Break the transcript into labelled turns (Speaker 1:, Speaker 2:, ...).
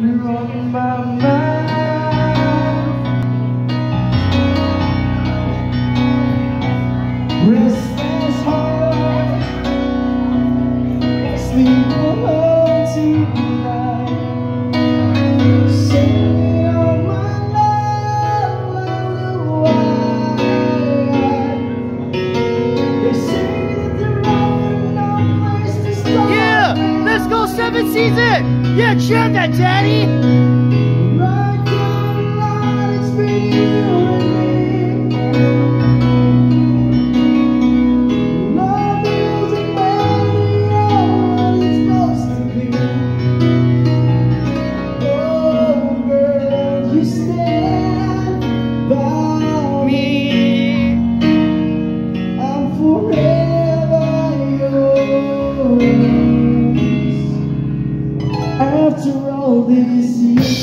Speaker 1: been running my Restless heart. Sleep alone
Speaker 2: seven season. Yeah, chant that, daddy.
Speaker 1: obedeci.